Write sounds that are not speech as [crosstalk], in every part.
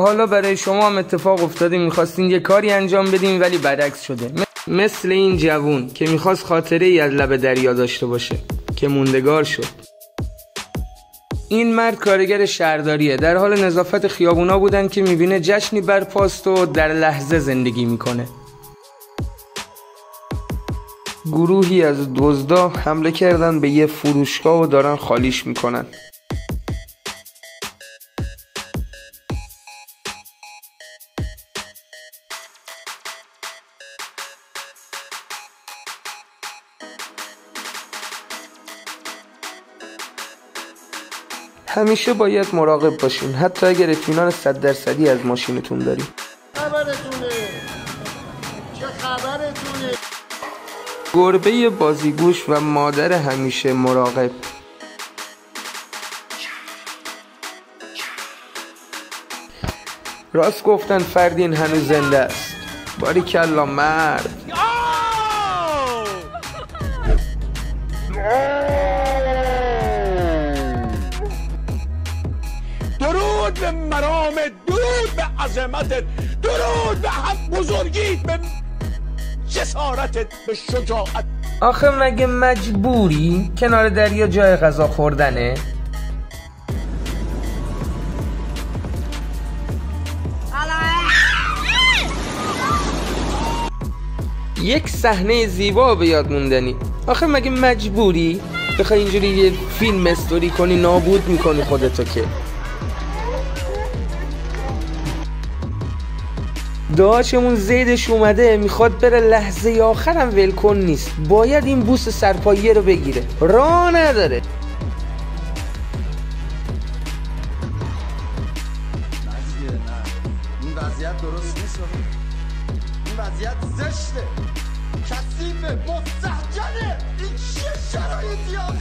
حالا برای شما هم اتفاق افتاده می‌خواستین یه کاری انجام بدین ولی برعکس شده. مثل این جوون که می‌خواست خاطره ای از لب دریا داشته باشه که موندگار شد. این مرد کارگر شهرداریه. در حال نظافت خیابونا بودن که می‌بینه جشنی برپاست و در لحظه زندگی می‌کنه. گروهی از دزدا حمله کردن به یه فروشگاه و دارن خالیش می‌کنن. همیشه باید مراقب باشین. حتی اگر اطمینان صد درصدی از ماشینتون داریم خبرتونه. چه خبرتونه؟ گربه بازیگوش و مادر همیشه مراقب. راست گفتن فردین هنوز زنده است. باری کلا مرد. به مرام درود به عظمتت درود به هم بزرگیت به جسارتت به شجاعت. آخه مگه مجبوری کنار دریا جای غذا خوردنه؟ یک صحنه زیبا به یاد موندنی. آخه مگه مجبوری؟ بخوای اینجوری یه فیلم استوری کنی نابود می‌کنی خودتو که. داشمون زیدش اومده می‌خواد بره لحظه آخرم ولکن نیست. باید این بوس سرپاییه رو بگیره. راه نداره. این وضعیت درست نیست. این وضعیت زشته. کثیفه مستحجنه این چه شرایطی آخه؟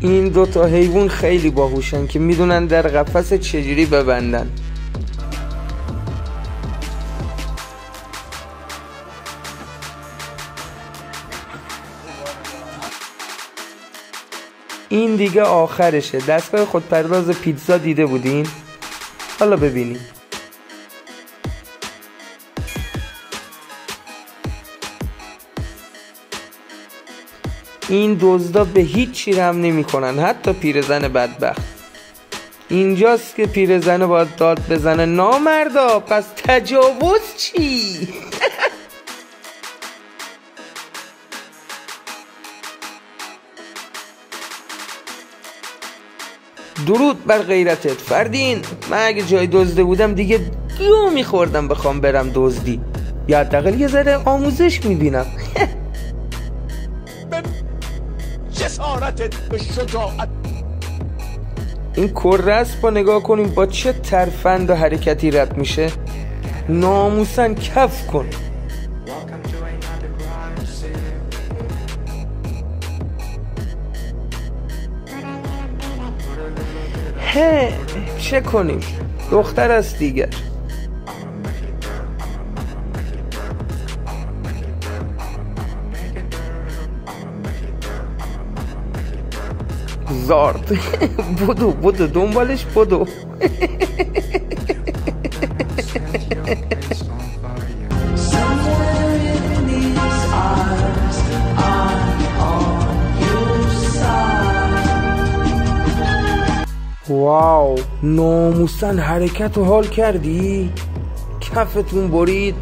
این دوتا حیوان خیلی باهوشن که می‌دونن در قفس چجوری ببندن. این دیگه آخرشه دستگاه خودپرداز پیتزا دیده بودین؟ حالا ببینیم این دزدا به هیچ چی رم نمی‌کنن حتی پیرزن بدبخت اینجاست که پیرزن باید داد بزنه نامردا پس تجاوز چی؟ [laughs] درود بر غیرتت. فردین من اگه جای دزده بودم دیگه دو میخوردم بخوام برم دزدی. یا حداقل یه ذره آموزش می‌بینم. [laughs] جسارتت به شجاعت. این کرس با نگاه کنیم با چه ترفند و حرکتی رد میشه. ناموسن کف کن. هه چه کنیم؟ دختر است دیگر زارد [laughs] بدو بدو دنبالش بدو. [laughs] واو. ناموسن حرکت و حال کردی؟ کفتون برید.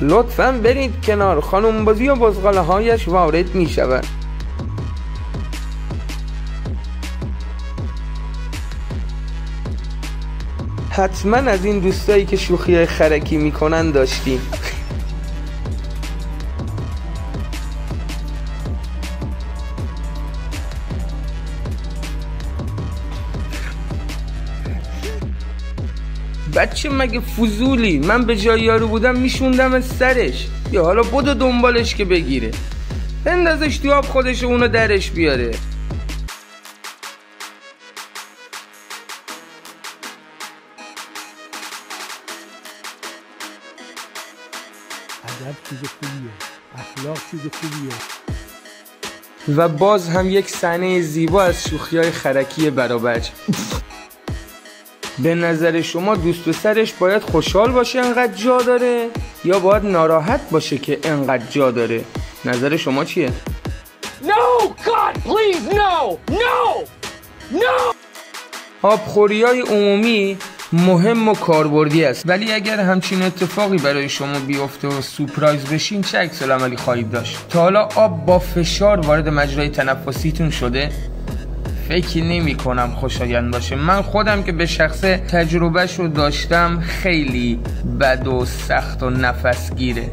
لطفا برید کنار خانم بازی و بزغاله هایش وارد می شود حتما از این دوستایی که شوخی خرکی می‌کنن داشتیم. بچه مگه فضولی؟ من به جای یارو بودم میشوندم از سرش. یا حالا بدو دنبالش که بگیره. بندازش تو آب خودش اونو درش بیاره. ادب چیز خوبیه. اخلاق چیز خوبیه. و باز هم یک صحنه زیبا از شوخی های خرکی برابر. به نظر شما دوست پسرش باید خوشحال باشه انقدر جا داره یا باید ناراحت باشه که انقدر جا داره نظر شما چیه؟ No! God, please, no! No! No! آبخوری های عمومی مهم و کاربردی است ولی اگر همچین اتفاقی برای شما بیفته و سپرایز بشین چه عکس عملی خواهید داشت تا حالا آب با فشار وارد مجرای تنفسیتون شده فکر نمی کنم خوشایند باشه. من خودم که به شخص تجربهش رو داشتم خیلی بد و سخت و نفسگیره.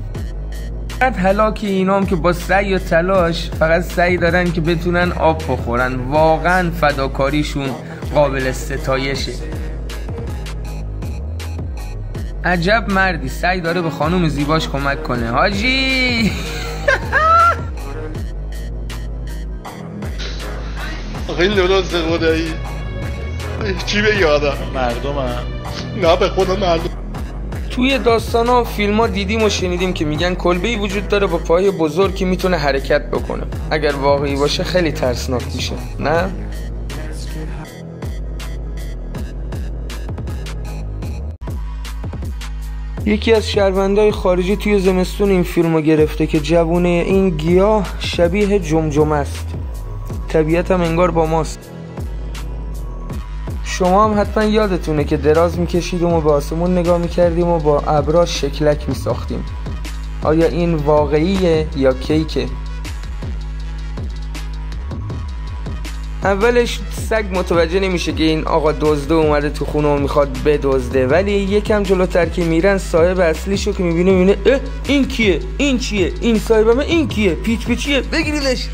فقط هلاک اینام که با سعی و تلاش فقط سعی دارن که بتونن آب بخورن. واقعا فداکاریشون قابل ستایشه. عجب مردی. سعی داره به خانم زیباش کمک کنه. حاجی! آخه این خدایی چی بگه آدم؟ مردم هم. نه به خدا مردم. توی داستان ها و فیلم ها دیدیم و شنیدیم که میگن کلبه ای وجود داره با پای بزرگ که می‌تونه حرکت بکنه. اگر واقعی باشه خیلی ترسناک میشه. نه؟ یکی از شهروندهای خارجی توی زمستون این فیلم رو گرفته که جوونه این گیاه شبیه جمجمه است. طبیعت هم انگار با ماست. شما هم حتما یادتونه که دراز میکشیدیم و به آسمون نگاه می‌کردیم و با ابرا شکلک میساختیم. آیا این واقعیه یا کیکه؟ اولش سگ متوجه نمیشه که این آقا دزده اومده تو خونه و می‌خواد بدزده ولی یکم جلوتر که میرن صاحب اصلیشو که می‌بینه می‌بینه اه این کیه؟ این چیه؟ این صاحبمه این کیه؟ پیچ پیچیه؟ بگیریدش!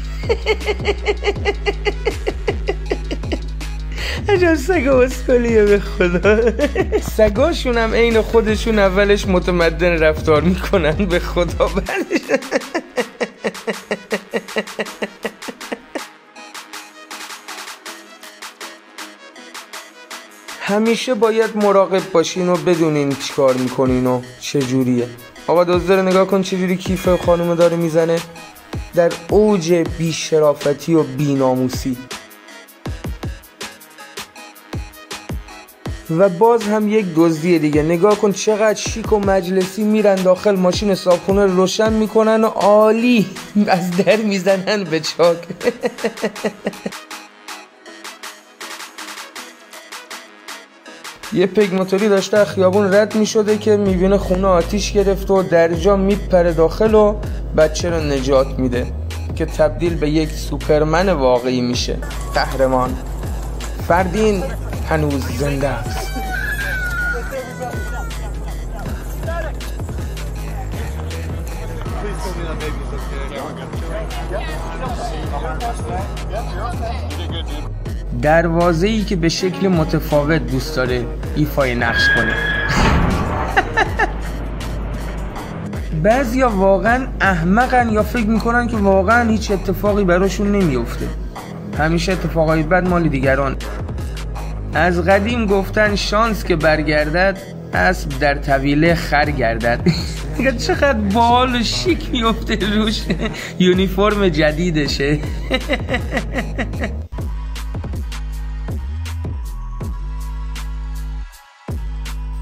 عجب سگ اسکالیه به خدا؟ سگاشون هم عین خودشون اولش متمدن رفتار می‌کنن به خدا بعدش همیشه باید مراقب باشین و بدونین چیکار می‌کنین و چجوریه. آقا دزده رو نگاه کن چجوری کیف خانم داره می‌زنه. در اوج بیشرافتی و بیناموسی. و باز هم یک دزدی دیگه. نگاه کن چقدر شیک و مجلسی میرن داخل ماشین صابخونه رو روشن می‌کنن و عالی از در می‌زنن به چاک. [laughs] یه پگماتوری داشته خیابون رد می‌شده که می‌بینه خونه آتیش گرفته و درجا میپره داخل و بچه رو نجات میده که تبدیل به یک سوپرمن واقعی میشه. قهرمان. فردین هنوز زنده است. دروازه ای که به شکل متفاوت دوست داره ایفای نقش کنه. بعضیا واقعا احمقن یا فکر می‌کنن که واقعا هیچ اتفاقی براشون نمیفته همیشه اتفاقای بد مال دیگران. از قدیم گفتن شانس که برگردد اسب در طویله خر گردد. [laughs] دیگه چقدر بال و شیک میفته روش یونیفرم جدیدشه. [laughs]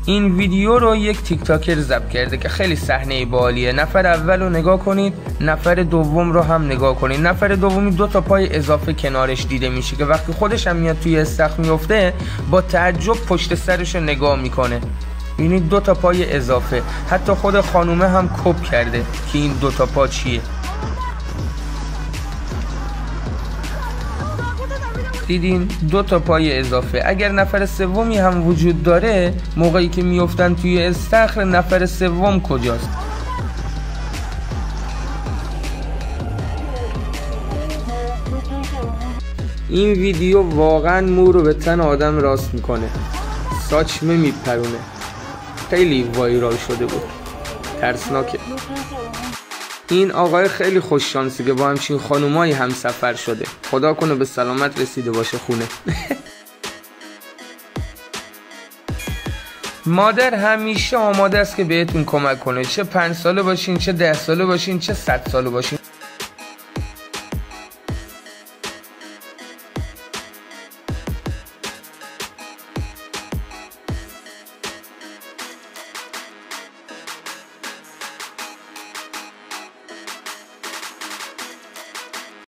این ویدیو رو یک تیک تاکر ضبط کرده که خیلی صحنه بالیه. نفر اول رو نگاه کنید نفر دوم رو هم نگاه کنید. نفر دومی دو تا پای اضافه کنارش دیده میشه که وقتی خودش هم میاد توی استخ میفته با تعجب پشت سرش رو نگاه می‌کنه. یعنی دو تا پای اضافه. حتی خود خانومه هم کپ کرده که این دو تا پا چیه. دیدین؟ دو تا پای اضافه. اگر نفر سومی هم وجود داره موقعی که میفتن توی استخر نفر سوم کجاست؟ این ویدیو واقعا مو رو به تن آدم راست می‌کنه. ساچمه میپرونه. خیلی وایرال شده بود. ترسناکه. این آقای خیلی خوش شانسی که با همچین خانومایی هم سفر شده. خدا کنه به سلامت رسیده باشه خونه. [laughs] مادر همیشه آماده است که بهتون کمک کنه. چه پنج ساله باشین چه ده ساله باشین چه صد ساله باشین.